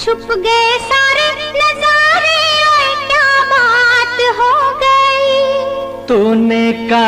छुप गए सारे नजारे क्या बात हो गई? तूने का